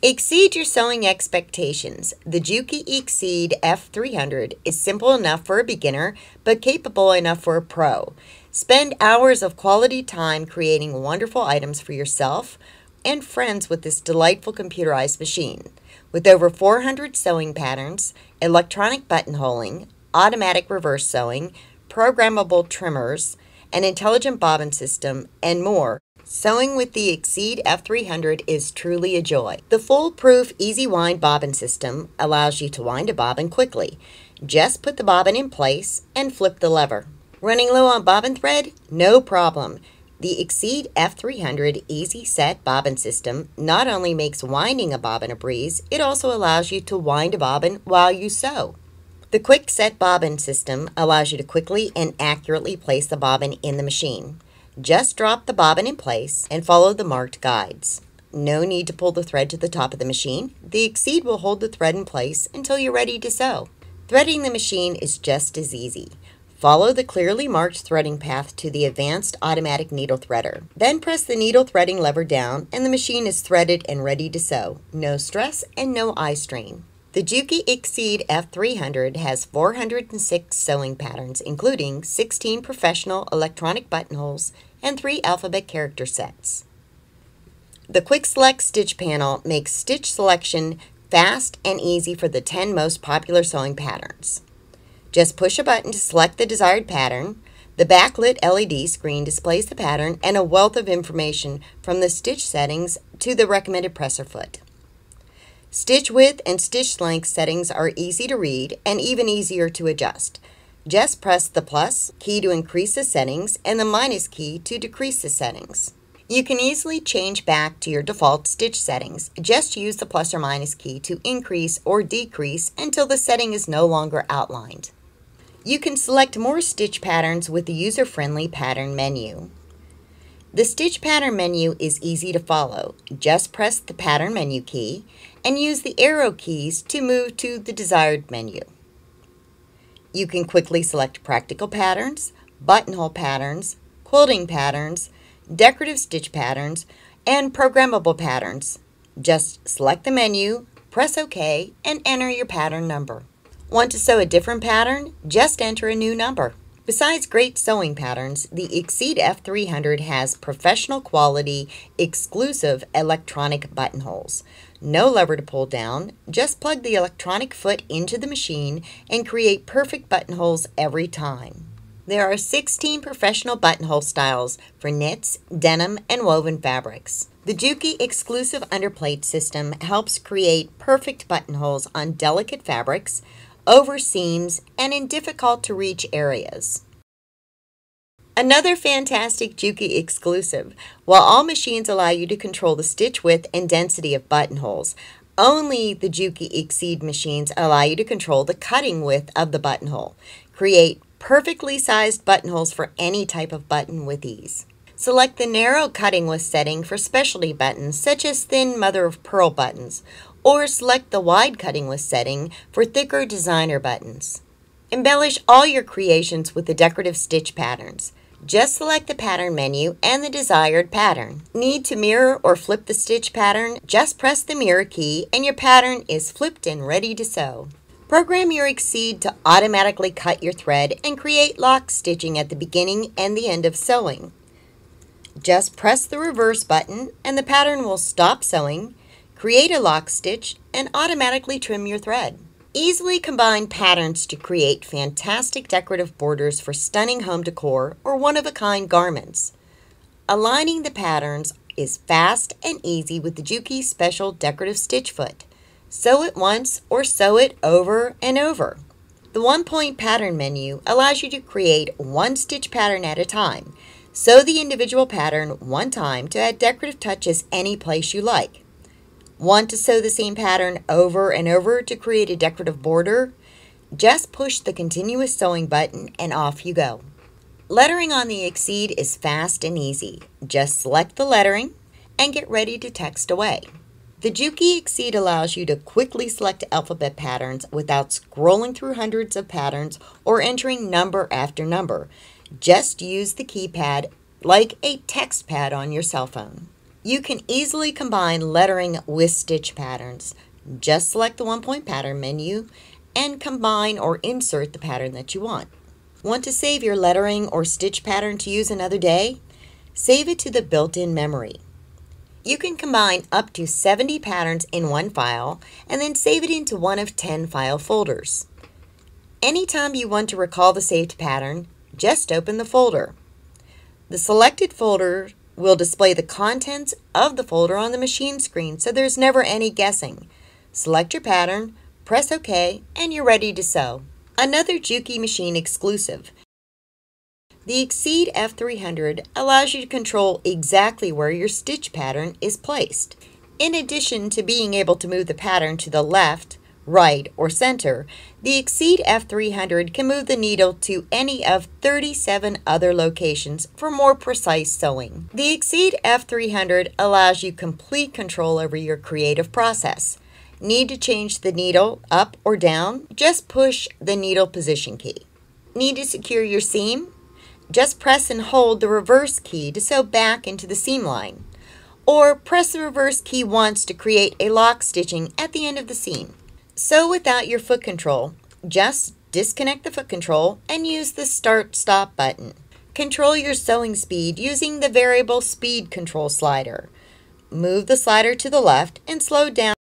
Exceed your sewing expectations. The Juki Exceed F300 is simple enough for a beginner, but capable enough for a pro. Spend hours of quality time creating wonderful items for yourself and friends with this delightful computerized machine. With over 400 sewing patterns, electronic buttonholing, automatic reverse sewing, programmable trimmers, an intelligent bobbin system, and more, Sewing with the Exceed F300 is truly a joy. The foolproof Easy Wind bobbin system allows you to wind a bobbin quickly. Just put the bobbin in place and flip the lever. Running low on bobbin thread? No problem. The Exceed F300 Easy Set bobbin system not only makes winding a bobbin a breeze, it also allows you to wind a bobbin while you sew. The Quick Set bobbin system allows you to quickly and accurately place the bobbin in the machine. Just drop the bobbin in place and follow the marked guides. No need to pull the thread to the top of the machine. The Exceed will hold the thread in place until you're ready to sew. Threading the machine is just as easy. Follow the clearly marked threading path to the advanced automatic needle threader. Then press the needle threading lever down and the machine is threaded and ready to sew. No stress and no eye strain. The Juki Exceed F300 has 406 sewing patterns, including 16 professional electronic buttonholes and three alphabet character sets. The Quick Select Stitch panel makes stitch selection fast and easy for the 10 most popular sewing patterns. Just push a button to select the desired pattern. The backlit LED screen displays the pattern and a wealth of information from the stitch settings to the recommended presser foot. Stitch width and stitch length settings are easy to read and even easier to adjust. Just press the plus key to increase the settings and the minus key to decrease the settings. You can easily change back to your default stitch settings. Just use the plus or minus key to increase or decrease until the setting is no longer outlined. You can select more stitch patterns with the user-friendly pattern menu. The stitch pattern menu is easy to follow. Just press the pattern menu key and use the arrow keys to move to the desired menu. You can quickly select practical patterns, buttonhole patterns, quilting patterns, decorative stitch patterns, and programmable patterns. Just select the menu, press OK, and enter your pattern number. Want to sew a different pattern? Just enter a new number. Besides great sewing patterns, the Exceed F300 has professional quality, exclusive electronic buttonholes. No lever to pull down, just plug the electronic foot into the machine and create perfect buttonholes every time. There are 16 professional buttonhole styles for knits, denim, and woven fabrics. The Juki exclusive underplate system helps create perfect buttonholes on delicate fabrics, over seams, and in difficult to reach areas. Another fantastic Juki exclusive. While all machines allow you to control the stitch width and density of buttonholes, only the Juki Exceed machines allow you to control the cutting width of the buttonhole. Create perfectly sized buttonholes for any type of button with ease. Select the narrow cutting width setting for specialty buttons such as thin mother of pearl buttons, or select the wide cutting width setting for thicker designer buttons. Embellish all your creations with the decorative stitch patterns. Just select the pattern menu and the desired pattern. Need to mirror or flip the stitch pattern? Just press the mirror key and your pattern is flipped and ready to sew. Program your Exceed to automatically cut your thread and create lock stitching at the beginning and the end of sewing. Just press the reverse button and the pattern will stop sewing, create a lock stitch, and automatically trim your thread. Easily combine patterns to create fantastic decorative borders for stunning home decor or one-of-a-kind garments. Aligning the patterns is fast and easy with the Juki Special Decorative Stitch Foot. Sew it once or sew it over and over. The one-point pattern menu allows you to create one stitch pattern at a time. Sew the individual pattern one time to add decorative touches any place you like. Want to sew the same pattern over and over to create a decorative border? Just push the continuous sewing button and off you go. Lettering on the Exceed is fast and easy. Just select the lettering and get ready to text away. The Juki Exceed allows you to quickly select alphabet patterns without scrolling through hundreds of patterns or entering number after number. Just use the keypad like a text pad on your cell phone. You can easily combine lettering with stitch patterns. Just select the one-point pattern menu and combine or insert the pattern that you want. Want to save your lettering or stitch pattern to use another day? Save it to the built-in memory. You can combine up to 70 patterns in one file and then save it into one of 10 file folders. Anytime you want to recall the saved pattern, just open the folder. The selected folder will display the contents of the folder on the machine screen so there's never any guessing. Select your pattern, press OK, and you're ready to sew. Another Juki machine exclusive. The Exceed F300 allows you to control exactly where your stitch pattern is placed. In addition to being able to move the pattern to the left, right, or center, the Exceed F300 can move the needle to any of 37 other locations for more precise sewing. The Exceed F300 allows you complete control over your creative process. Need to change the needle up or down? Just push the needle position key. Need to secure your seam? Just press and hold the reverse key to sew back into the seam line. Or press the reverse key once to create a lock stitching at the end of the seam. Sew without your foot control. Just disconnect the foot control and use the Start-Stop button. Control your sewing speed using the variable speed control slider. Move the slider to the left and slow down